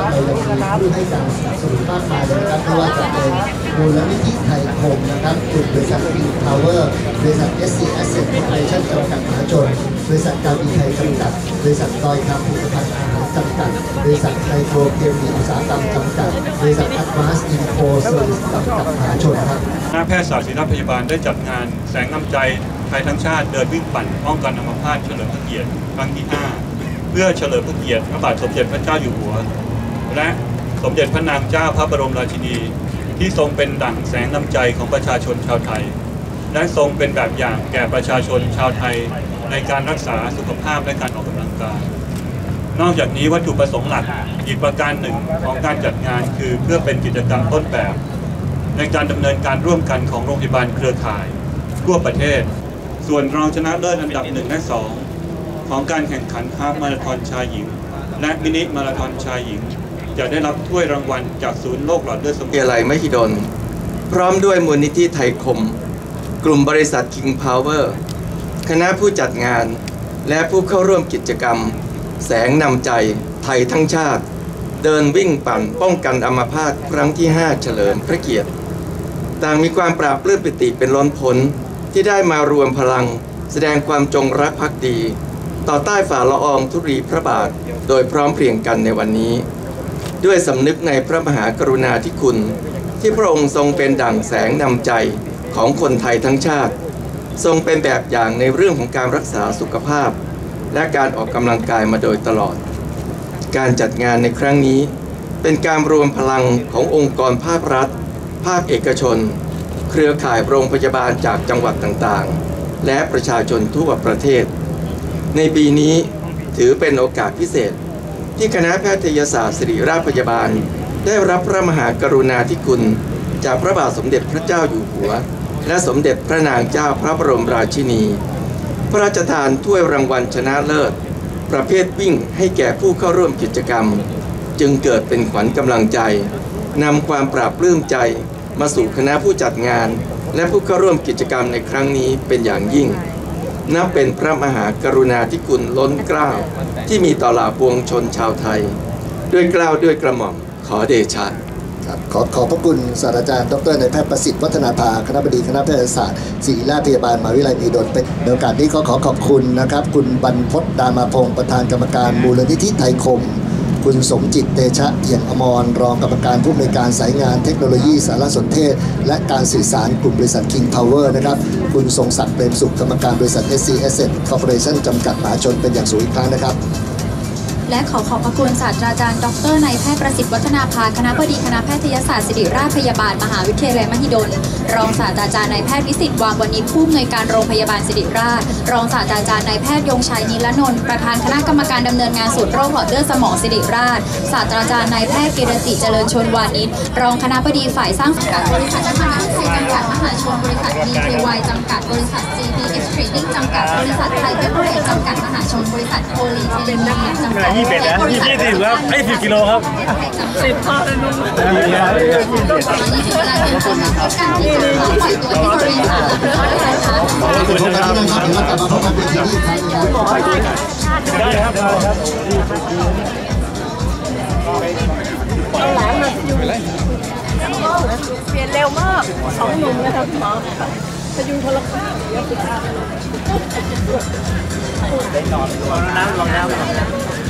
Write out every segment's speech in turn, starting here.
นะครับเรายังมีผู้ให้การสนับสนุนมากมายเลยนะครับไม่ว่าจะเป็นมูลนิธิไทยคมนะครับกลุ่มบริษัท King Power บริษัท SC Asset Corporation จำกัดมหาชนบริษัทการบินไทยจำกัดบริษัทดอยคำผลิตภัณฑ์อาหารจำกัดบริษัทไนโตรเคมีอุตสาหกรรมจำกัดบริษัท Advanced Info Service จำกัดมหาชนครับคณะแพทยศาสตร์ศิริราชพยาบาลได้จัดงานแสงน้ำใจไทยทั้งชาติเดินวิ่งปั่นป้องกันอัมพาตเฉลิมพระเกียรติครั้งที่ 5 เพื่อเฉลิมพระเกียรติพระบาทสมเด็จพระเจ้าอยู่หัว และสมเด็จพระนางเจ้าพระบรมราชินี ที่ทรงเป็นดั่งแสงน้ำใจของประชาชนชาวไทย และทรงเป็นแบบอย่างแก่ประชาชนชาวไทย ในการรักษาสุขภาพและการออกกำลังกาย นอกจากนี้วัตถุประสงค์หลักอีกประการหนึ่งของการจัดงานคือเพื่อเป็นกิจกรรมต้นแบบ ในการดำเนินการร่วมกันของโรงพยาบาลเครือข่าย ทั่วประเทศ ส่วนรองชนะเลิศอันดับ1และ2ของการแข่งขันฮาล์ฟมาราธอนชายหญิง และมินิมาราธอนชายหญิง จะได้รับถ้วยรางวัลจากศูนย์โรคหลอดเลือดสมองวิทยาลัยมหิดล พร้อมด้วยมูลนิธิไทยคม กลุ่มบริษัท King Power คณะผู้จัดงาน และผู้เข้าร่วมกิจกรรม แสงนำใจไทยทั้งชาติ เดินวิ่งปั่นป้องกันอัมพาตครั้งที่ 5 เฉลิมพระเกียรติ ต่างมีความปราบปลื้มปิติเป็นล้นพ้นที่ได้มารวมพลัง แสดงความจงรักภักดี ต่อใต้ฝ่าละอองธุรีพระบาท โดยพร้อมเพรียงกันในวันนี้ ด้วยสำนึกในพระมหากรุณาธิคุณ ที่พระองค์ทรงเป็นดั่งแสงนำใจของคนไทยทั้งชาติ ทรงเป็นแบบอย่างในเรื่องของการรักษาสุขภาพ และการออกกำลังกายมาโดยตลอด การจัดงานในครั้งนี้ เป็นการรวมพลังขององค์กรภาครัฐ ภาคเอกชน เครือข่ายโรงพยาบาลจากจังหวัดต่างๆ และประชาชนทั่วประเทศ ในปีนี้ถือเป็นโอกาสพิเศษ ที่คณะแพทยศาสตร์ศิริราชพยาบาล ได้รับพระมหากรุณาธิคุณ จากพระบาทสมเด็จพระเจ้าอยู่หัว และสมเด็จพระนางเจ้าพระบรมราชินี พระราชทานถ้วยรางวัลชนะเลิศ ประเภทวิ่งให้แก่ผู้เข้าร่วมกิจกรรม จึงเกิดเป็นขวัญกำลังใจนำความปราบปลื้มใจมาสู่คณะผู้จัดงาน และผู้เข้าร่วมกิจกรรมในครั้งนี้เป็นอย่างยิ่ง นับเป็นพระมหากรุณาธิคุณล้นเกล้า ที่มีต่อเหล่าปวงชนชาวไทย ด้วยเกล้าด้วยกระหม่อมขอเดชะครับขอขอบพระคุณศาสตราจารย์ดรนายแพทย์ประสิทธิ์วัฒนาภาคณะบดีคณะแพทยศาสตร์ศิริราชพยาบาลมหาวิทยาลัยมีดลเป็นโอกาสนี้ก็ขอขอบคุณนะครับ คุณบรรพศดามาพงศ์ประธานกรรมการมูลนิธิไทยคม คุณสมจิตเตชะเอี่ยมอมร รองกรรมการผู้อำนวยการสายงานเทคโนโลยีสารสนเทศ และการสื่อสารกลุ่มบริษัท King Power นะครับ คุณทรงศักดิ์เปรมสุขกรรมการบริษัท SC Asset Corporation จำกัดมหาชนเป็นอย่างสูงอีกครั้งนะครับ และขอขอบพระคุณศาสตราจารย์ ดรนายแพทย์ประสิทธิ์วัฒนาภา คณะบดีคณะแพทยศาสตร์ศิริราชพยาบาล มหาวิทยาลัยมหิดล รองศาสตราจารย์นายแพทย์วิสิตวางวณิชผู้อำนวยการโรงพยาบาลศิริราช รองศาสตราจารย์นายแพทย์ยงชัยนิลนนท์ประธานคณะกรรมการดำเนินงานศูนย์โรคหลอดเลือดสมองศิริราช ศาสตราจารย์นายแพทย์กิรติเจริญชนวานิชรองคณะบดีฝ่ายสร้างสรรค์บริษัท มหาวิทยาลัยจำกัดมหาชนบริษัท BKY จำกัดบริษัท GPX Trading จำกัดบริษัทไทยเบเวอร์เรจจำกัดมหาชนบริษัทโพลีซิลินีจำกัดยี่สิบนะยี่สิบถือว่าไอ้สิบกิโลครับสิบพอเป็นนุ่มการที่จะปล่อยตัวที่บริษัทนะคะขอบคุณนะครับเดี๋ยวเรากลับมาพบกันเป็นที่อีกครั้งนะครับได้ครับได้ครับเเปลี่ยนเร็วมากสองหนุ่มนะครับหมอพยุงคนละข้างเยอะสุดท้ายใ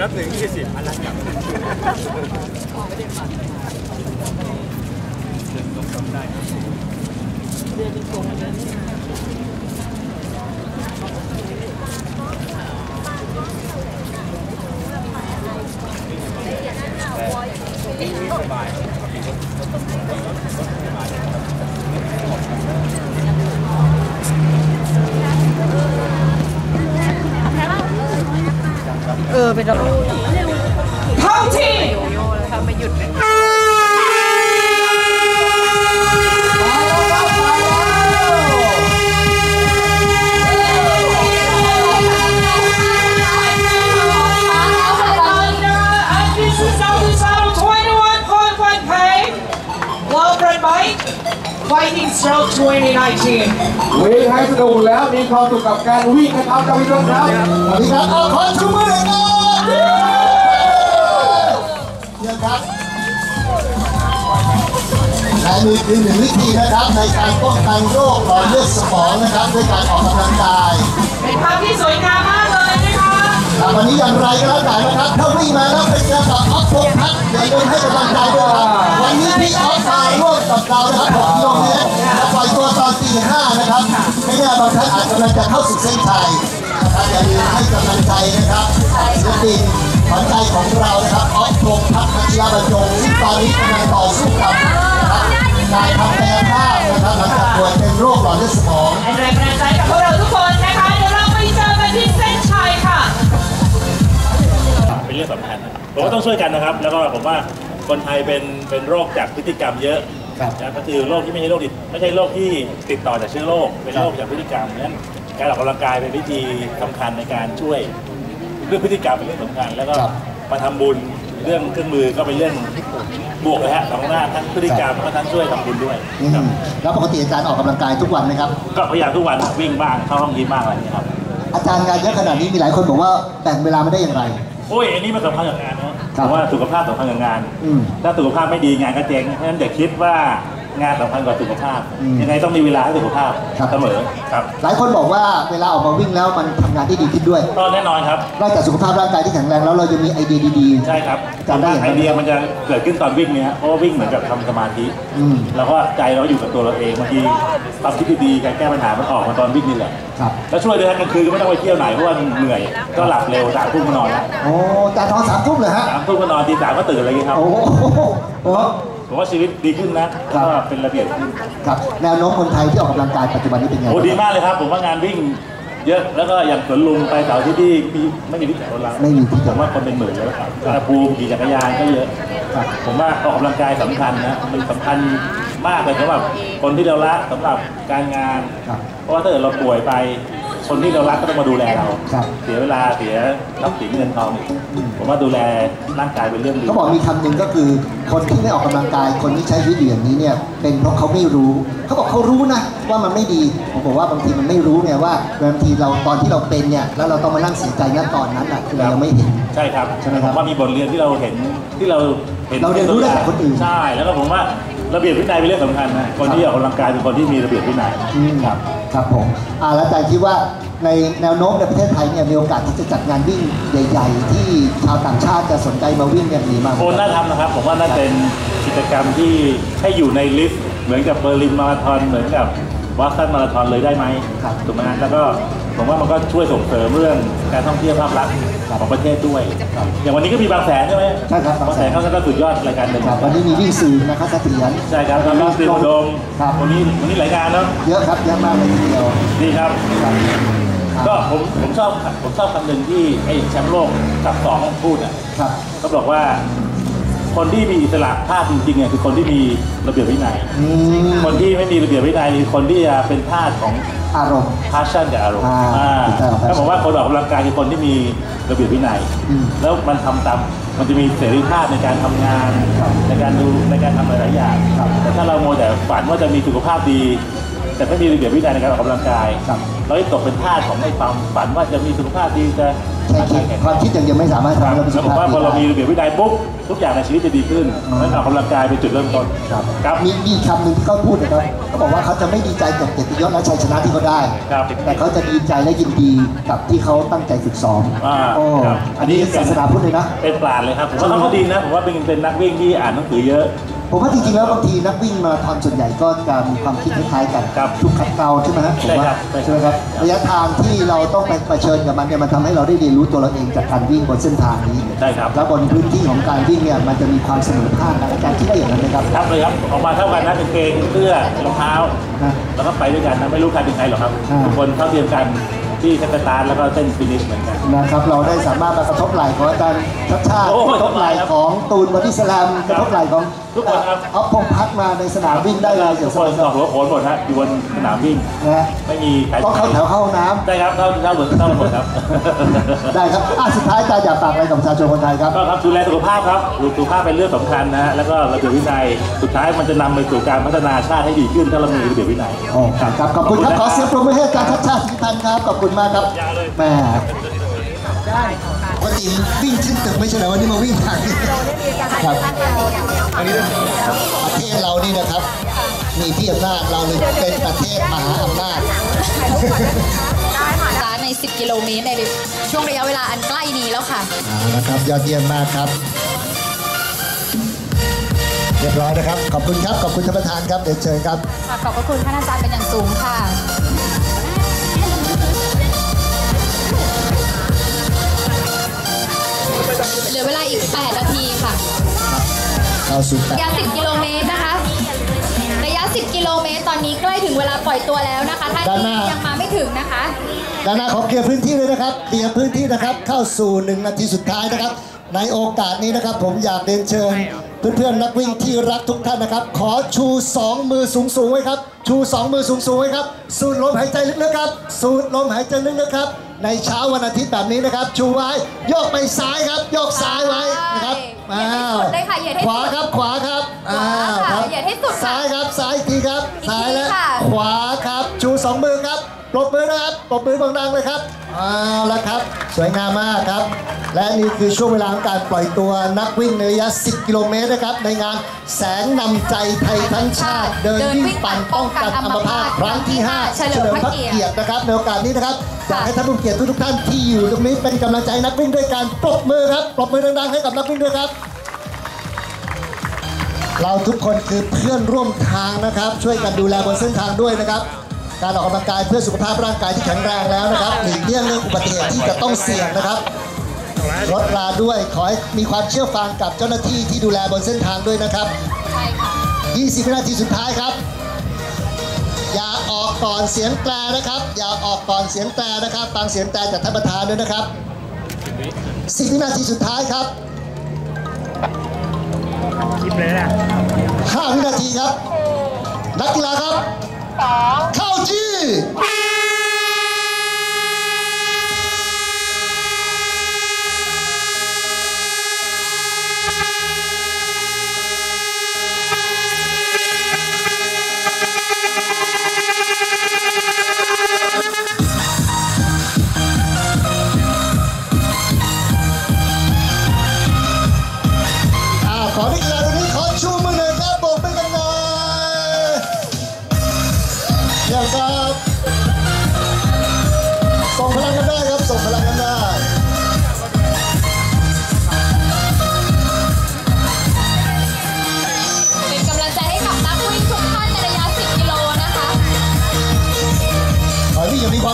นับหนึ่งยี่สิบอันนั้นกับเออน ป็นอะไรเข้าที่ทำไม่หยุดเลย Fighting Stroke 2019วิ่งให้สนุกแล้วมีความสุขกับการวิ่งนะครับท่านผู้ชมครับสวัสดีครับเอาขอชูมือหน่อยครับ เยี่ยมครับและนี่คือหนึ่งวิธีนะครับในการป้องกันโรคหลอดเลือดสมองนะครับด้วยการออกกำลังกายเป็นภาพที่สวยงามมากเลยนะคะครับวันนี้อย่างไรก็แล้วแต่นะครับถ้าวิ่งมาแล้วไปเจอกับออฟโฟพัทอย่าลืมให้กำลังใจด้วยครับวันนี้พี่ออฟมาร่วมกับเรานะครับ6กิโลเมตรจะปล่อยตัวตอนตีห้านะครับไม่แน่บางท่านอาจกำลังจะเข้าสู่เส้นชัย นะครับอย่าลืมให้กำลังใจนะครับศิลปินขวัญใจของเรานะครับออฟโฟพัทพัชรบรรจงซึ่งตอนนี้กำลังต่อสู้กับนะครับการทำกายภาพนะครับหลังจากป่วยเป็นโรคหลอดเลือดสมองเป็นแรงบันดาลใจกับพวกเราทุกคนนะคะเดี๋ยวเราไปเจอกันที่เส้นชัยค่ะเป็นเรื่องสำคัญผมว่าต้องช่วยกันนะครับ แล้วก็ผมว่าคนไทยเป็นเป็นโรคจากพฤติกรรมเยอะครับนะก็คือโรคที่ไม่ใช่โรคติดไม่ใช่โรคที่ติดต่อจากเชื้อโรคเป็นโรคจากพฤติกรรมเพราะฉะนั้น การออกกำลังกายเป็นวิธีสำคัญในการช่วยเรื่องพฤติกรรมเป็นเรื่องสำคัญแล้วก็ครับ มาทำบุญเรื่องเครื่องมือก็เป็นเรื่องบวกเลยฮะสองหน้าทั้งพฤติกรรมแล้วก็ทั้งช่วยทำบุญด้วยอืมแล้วปกติอาจารย์ออกกำลังกายทุกวันไหมครับ ก็พยายามทุกวันวิ่งบ้างเข้าห้องยิมบ้างอะไรอย่างเงี้ยครับ อาจารย์งานเยอะขนาดนี้มีหลายคนบอกว่าแบ่งเวลาไม่ได้อย่างไร โอ้ย อันนี้มันสำคัญกับงานนะครัผบมว่าสุขภาพสำคัญกับงาน อืม ถ้าสุขภาพไม่ดีงานก็เจ๊งเพราะฉะนั้นอย่าคิดว่า งานสำคัญกว่าสุขภาพ อืมยังไงต้องมีเวลาให้สุขภาพครับ เสมอครับหลายคนบอกว่าเวลาออกมาวิ่งแล้วมันทำงานได้ดีขึ้นด้วยก็แน่นอนครับ นอกจากสุขภาพร่างกายที่แข็งแรงแล้วเรายังมีไอเดียดี ใช่ครับจำได้อย่างนั้นไอเดียมันจะเกิดขึ้นตอนวิ่งเนี่ยฮะเพราะว่าวิ่งเหมือนกับทำสมาธิอืมแล้วก็ใจเราอยู่กับตัวเราเองบางทีความคิดดีๆการแก้ปัญหามันออกมาตอนวิ่งนี่แหละครับแล้วช่วยด้วยฮะกลางคืนก็ไม่ต้องไปเที่ยวไหนเพราะว่าเหนื่อยก็หลับเร็วสามทุ่มก็นอนแล้วโอ้อาจารย์นอนสามทุ่มเลยฮะ สามทุ่มก็นอนตีสามก็ตื่นอะไรอย่างเงี้ยครับ โอ้โหโอ้โห ผมว่าชีวิตดีขึ้นนะครัแล้วบก็เป็นระเบียบขึ้นครับแนวโน้มคนไทยที่ออกกำลังกายปัจจุบันนี้เป็นไงโอ้บ้างดีมากเลยครับ ผมว่างานวิ่งเยอะแล้วก็อย่างสวนลุมไปเสาร์อาที่ที่มีไม่มีที่จอดรถแล้วไม่มีที่จผอดมว่าคนเป็นหมื่นแล้วครับกระภูมิขี่จักรยานก็เยอะ ครับ ผมว่าออกกำลังกายสำคัญนะมันสำคัญมากเลยสำหรับคนที่เรารักสำหรับการงาน ครับ เพราะว่าถ้าเกิดเราป่วยไป คนที่เรารักก็ต้องมาดูแลเรา ครับ เสียเวลาเสียทรัพย์สินเงินทองอีกผมว่าดูแลร่างกายเป็นเรื่องดีเขาบอกมีคำหนึ่งก็คือคนที่ไม่ออกกำลังกาย คนที่ใช้ชีวิตอยู่อย่างนี้เนี่ยเป็นเพราะเขาไม่รู้ เขาบอกเขารู้นะว่ามันไม่ดีผมบอกว่าบางทีมันไม่รู้ไงว่าบางทีเราตอนที่เราเป็นเนี่ยแล้วเราต้องมานั่งเสียใจณตอนนั้นอะคือเรายังไม่เห็น ใช่ครับใช่ไหมครับผว่ามีบทเรียนที่เราเห็นที่เราเห็นเราเรียนรู้ได้จากคนอื่นใช่แล้วก็ผมว่าระเบียบวินัยเป็นเรื่องสำคัญนะคนที่ออกกำลังกายเป็นคนที่มีระเบียบวินัยอืมครับ ครับผมอ่าแล้วอาจารย์คิดว่าในแนวโน้มในประเทศไทยเนี่ยมีโอกาสที่จะจัดงานวิ่งใหญ่ ๆ ที่ชาวต่างชาติจะสนใจมาวิ่งเนี่ยมีมากไหมโอ้น่าทำนะครับ ผมว่าน่าเป็นกิจกรรมที่ให้อยู่ใน list เหมือนกับเบอร์ลินมาราธอนเหมือนกับบอสตันมาราธอนเลยได้ไหมครับถูกไหมฮะแล้วก็ ผมว่ามันก็ช่วยส่งเสริมเรื่องการท่องเที่ยวภาพลักษณ์ของประเทศด้วยอย่างวันนี้ก็มีบางแสนใช่ไหมใช่ครับบางแสนเขาก็สุดยอดรายการหนึ่งครับวันนี้มีวิ่งสื่อนะครับเสถียรใช่ครับแล้วก็ซีโมโดมครับวันนี้วันนี้หลายงานเนาะเยอะครับเยอะมากเลยทีเดียวดีครับครับก็ผมผมชอบผมชอบคำหนึ่งที่ไอ้แชมป์โลกกับสองพูดอะครับเขาบอกว่า คนที่มีอิสระภาพจริงๆเนี่ยคือคนที่มีระเบียบวินัยอืมคนที่ไม่มีระเบียบวินัยคือคนที่จะเป็นทาสของอารมณ์ passion กับอารมณ์อ่าอ่าถูกต้องครับ ถ้าผมว่าคนออกกำลังกายคือคนที่มีระเบียบวินัยอืมแล้วมันทำตามมันจะมีเสรีภาพในการทำงานครับในการดูในการทำหลายๆอย่างครับแต่ถ้าเราโมวแต่ฝันว่าจะมีสุขภาพดี แต่ไม่มีระเบียบวินัยในการออกกำลังกายครับเราจะตกเป็นทาสของไอ้ความฝันว่าจะมีสุขภาพดีจะ แค่คิดความคิดอย่างเดียวไม่สามารถคทำรับให้เรามีสุแล้วขผมภาพว่าพอเรามีดีระเบียบวินัยปุ๊บทุกอย่างในชีวิตจะดีขึ้นนั้นออกกำลังกายเป็นจุดเริ่มต้นครับครับ มีมีคำหนึ่งที่เขาพูดนะครับเขาบอกว่าเขาจะไม่ดีใจกับเกียรติยศและชัยชนะที่เขาได้ ครับ แต่เขาจะดีใจและยินดีกับที่เขาตั้งใจฝึกซ้อมอ่าโอ้ครับอันนี้ศาสนาพุทธเลยนะ เป็นปราดเลยครับผมว่าเขาก็ดีนะผมว่าเป็นเป็นนักวิ่งที่อ่านหนังสือเยอะ ผมว่าจริงๆแล้วบางทีนักวิ่งมาราธอนส่วนใหญ่ก็จะมีความคิดคล้ายๆกันครับถูกขัดเกลาใช่ไหมฮะผมใช่ว่าครับใช่ไหมครับระยะทางที่เราต้องไปเผชิญกับมันเนี่ยมันทำให้เราได้เรียนรู้ตัวเราเองจากการวิ่งบนเส้นทางนี้ใช่ครับ แล้วบนพื้นที่ของการวิ่งเนี่ยมันจะมีความเสมอภาคนะอาจารย์คิดได้อย่างนั้นไหมครับ ครับเลยครับออกมาเท่ากันนะกางเกงเสื้อรองเท้า นะแล้วก็ไปด้วยกันนะไม่รู้ใครเป็นใครหรอกครับอ่า ทุกคนเท่าเทียมกันที่เส้นสตาร์ทแล้วก็เส้น finish เหมือนกัน นะครับเราได้สามารถมากระทบไหล่ของอาจารย์ชัชชาติโอ้กระทบไหล่ของตูนบอดี้สแลมกระทบไหล่ของทุกคนครับเอาพงพัฒน์มาในสนามวิ่งได้เลยอทุย่ากงคนสสอบหัวโขนหมดฮะอยู่บนสนามวิ่งนะไม่มีใครต้องเข้าแถวเข้าห้องน้ำได้ครับเข้าเข้าหมดเข้าหมดครับ ได้ครับอะสุดท้ายอาจารย์อยากฝากอะไรกับประชาชนคนไทยครับก็ครับดูแลสุขภาพครับสุขภาพเป็นเรื่องสำคัญนะฮะแล้วก็ระเบียบวินัยสุดท้ายมันจะนำไปสู่การพัฒนาชาติให้ดีขึ้นถ้าเรามีระเบียบวินัยโอ้ครับครับขอบคุณครับขอเสียงปรบมือให้อาจารย์ชัดชาติสิงห์พันธ์ครับขอบคุณมากครับแม่ ปกติวิ่งขึ้นตึกไม่ใช่เหรอวันนี้มาวิ่งทางนี้ครับประเทศเรานี่นะครับ มีที่อำนาจเราเลยเป็นประเทศมหาอำนาจร้านใน 10 กิโลเมตรในช่วงระยะเวลาอันใกล้นี้แล้วค่ะเอาละครับยอดเยี่ยมมากครับ เรียบร้อยนะครับ ขอบคุณครับ ขอบคุณท่านประธานครับเดี๋ยวเชิญครับ ขอบพระคุณท่านอาจารย์เป็นอย่างสูงค่ะ เหลือเวลาอีก 8 นาทีค่ะเข้าสู่แปดระยะ10 กิโลเมตรนะคะ ระยะ 10 กิโลเมตร ตอนนี้ใกล้ถึงเวลาปล่อยตัวแล้วนะคะท่านด้านหน้าที่ยังมาไม่ถึงนะคะ ด้านหน้าขอเคลียร์พื้นที่เลยนะครับเคลียร์พื้นที่นะครับ เข้าสู่หนึ่งนาทีสุดท้ายนะครับ ในโอกาสนี้นะครับ ผมอยากเรียนเชิญ เพื่อนๆนักวิ่งที่รักทุกท่านนะครับ ขอชู 2 มือสูงๆไว้ครับ ชู 2 มือสูงๆไว้ครับ สูดลมหายใจลึกๆครับ สูดลมหายใจลึกๆครับ ในเช้าวันอาทิตย์แบบนี้นะครับ ชูไว้ โยกไปซ้ายครับ โยกซ้ายไว้นะครับเหยียดให้สุดเลยค่ะเหยียดให้สุดขวาครับขวาครับขวาค่ะอ้าวรับเหยียดให้สุดค่ะซ้ายครับซ้ายอีกทีครับอีกทีซ้ายและค่ะ ขวาครับ ชูสองมือครับ ปรบมือนะครับปรบมือดังๆเลยครับเอาละครับ สวยงามมากครับ และนี่คือช่วงเวลาของการปล่อยตัวนักวิ่งในระยะ 10 กิโลเมตรนะครับ ในงานแสงนำใจไทยทั้งชาติ เดินวิ่งปั่นป้องกันอัมพาตครั้งที่ 5 เฉลิมพระเกียรติเกียรตินะครับในโอกาสนี้นะครับอยากให้ท่านผู้เกียรติทุกๆท่านที่อยู่ตรงนี้เป็นกำลังใจให้นักวิ่งด้วยการปรบมือครับปรบมือดังๆให้กับนักวิ่งด้วยครับเราทุกคนคือเพื่อนร่วมทางนะครับ ช่วยกันดูแลบนเส้นทางด้วยนะครับ การออกกำลังกายเพื่อสุขภาพร่างกายที่แข็งแรงแล้วนะครับหลีกเลี่ยงเรื่องอุบัติเหตุที่จะต้องเสี่ยงนะครับลดลาด้วยขอให้มีความเชื่อฟังกับเจ้าหน้าที่ที่ดูแลบนเส้นทางด้วยนะครับใช่ค่ะ20วินาทีสุดท้ายครับ อย่าออกก่อนเสียงแตรนะครับ อย่าออกก่อนเสียงแตรนะครับฟังเสียงแตรจากท่านประธานด้วยนะครับ10วินาทีสุดท้ายครับ5วินาทีครับนักกีฬาครับ เข้า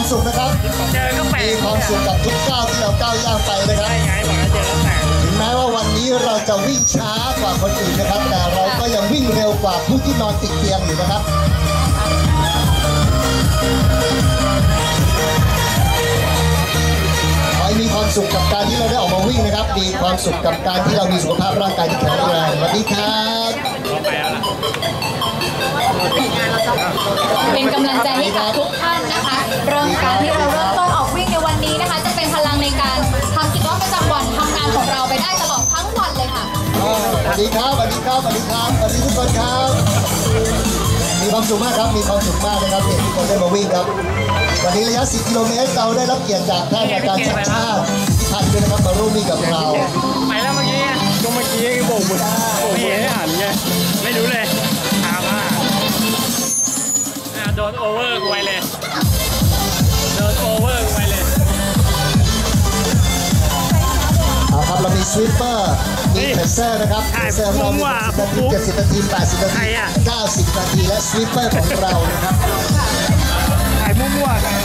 อให้พี่อย่ามีความสุขนะครับมีความสุขกับทุกก้าวที่เราก้าวย่างไปนะครับถึงแม้ว่าวันนี้เราจะวิ่งช้ากว่าคนอื่นนะครับ แต่เราก็ยังวิ่งเร็วกว่าผู้ที่นอนติดเตียงอยู่นะครับ ขอให้มีความสุขกับการที่เราได้ออกมาวิ่งนะครับ มีความสุขกับการที่เรามีสุขภาพร่างกายที่แข็งแรงสวัสดีครับเป็นกำลังใจให้กับทุกท่านนะคะ เริ่มการที่เราเริ่มต้นออกวิ่งในวันนี้นะคะ จะเป็นพลังในการทำกิจวัตรประจำวันทำงานของเราไปได้ตลอดทั้งวันเลยค่ะอ่าสวัสดีครับสวัสดีครับสวัสดีครับสวัสดีทุกคนครับ มีความสุขมากครับมีความสุขมากนะครับที่ทุกคนได้มาวิ่งครับ วันนี้ระยะ 10 กิโลเมตรเราได้รับเกียรติจากท่านอาจารย์ชัดชาติพิพัทันด้วยนะครับมาร่วมมีกับเราไปแล้วเมื่อกี้ก็เมื่อกี้โบกมือโบกมือให้หันไงไม่รู้เลยถามว่าอะโดนโอเวอร์กูไปเลย เอาครับเรามีสวิปเปอร์มี pacer นะครับ pacer เรามี60นาทีแปดสิบนาทีเก้าสิบนาทีและ sweeper ของเรานะครับถ่ายมั่วๆกัน